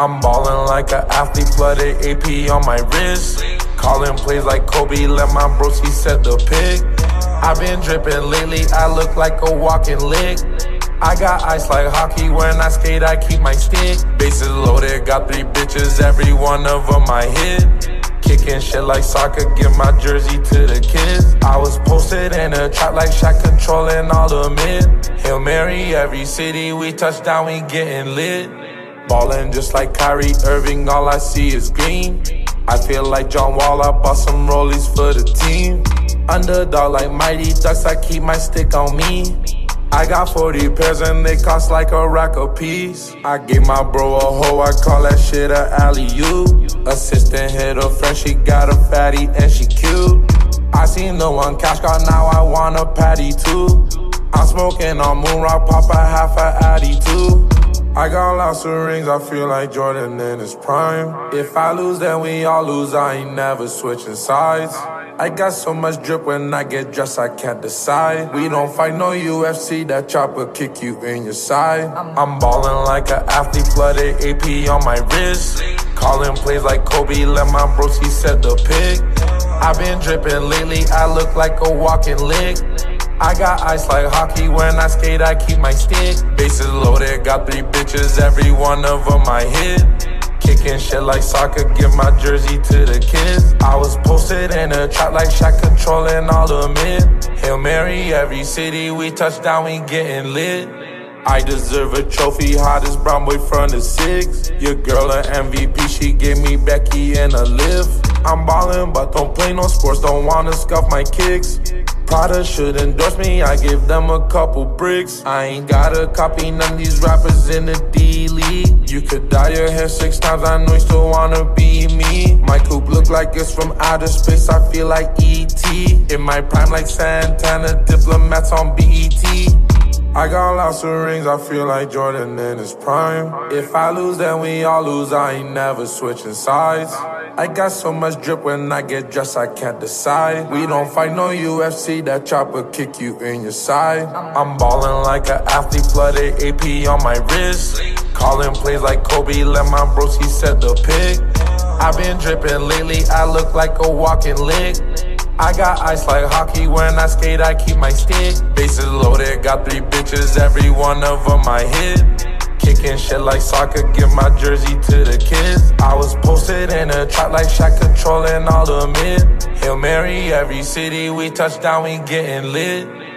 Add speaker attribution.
Speaker 1: I'm ballin' like an athlete, flooded AP on my wrist. Calling plays like Kobe, let my broski set the pick. i been dripping lately, I look like a walking lick. I got ice like hockey, when I skate, I keep my stick. Bases loaded, got three bitches, every one of them I hit. Kicking shit like soccer, give my jersey to the kids. I was posted in a trap like Shaq, controlling all the mid. Hail Mary, every city we touch down, we getting lit. Ballin' just like Kyrie Irving, all I see is green. I feel like John Wall, I bought some rollies for the team. Underdog like Mighty Ducks, I keep my stick on me. I got 40 pairs and they cost like a rack a piece. I gave my bro a hoe, I call that shit a alley oop. Assistant hit a friend, she got a fatty and she cute. I seen the one cash car, now I want a patty too. I'm smoking on moon rock, pop a half a addy too. I got lots of rings, I feel like Jordan in his prime. If I lose, then we all lose, I ain't never switching sides. I got so much drip when I get dressed, I can't decide. We don't fight no UFC, that chopper kick you in your side. I'm ballin' like an athlete, flooded AP on my wrist. Calling plays like Kobe, let my bros, he set the pick. i been dripping lately, I look like a walking lick. I got ice like hockey, when I skate, I keep my stick. Bases loaded, got three bitches, every one of them I hit. Kicking shit like soccer, give my jersey to the kids. I was posted in a trap like Shaq, controlling all the mid. Hail Mary, every city we touch down, we getting lit. I deserve a trophy, hottest brown boy from the six. Your girl an MVP, she gave me Becky and a lift. I'm ballin', but don't play no sports, don't wanna scuff my kicks. Prada should endorse me, I give them a couple bricks. I ain't gotta copy none of these rappers in the D League. You could dye your hair six times, I know you still wanna be me. My coupe look like it's from outer space, I feel like E.T. In my prime like Santana, diplomats on BET. I got lots of rings, I feel like Jordan in his prime. If I lose, then we all lose, I ain't never switching sides. I got so much drip when I get dressed, I can't decide. We don't fight no UFC, that chopper kick you in your side. I'm ballin' like an athlete, flooded AP on my wrist. Calling plays like Kobe, let my bros, he set the pick. I've been dripping lately, I look like a walking lick. I got ice like hockey, when I skate, I keep my stick. Bases loaded, got three bitches, every one of them I hit. Kicking shit like soccer, give my jersey to the kids. I was posted in a trap like Shaq, controlling all the mid. Hail Mary, every city we touch down, we getting lit.